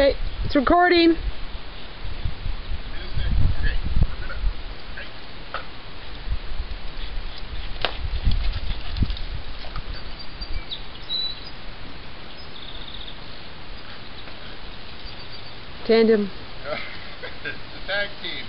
Okay, it's recording. Tandem. it's a tag team.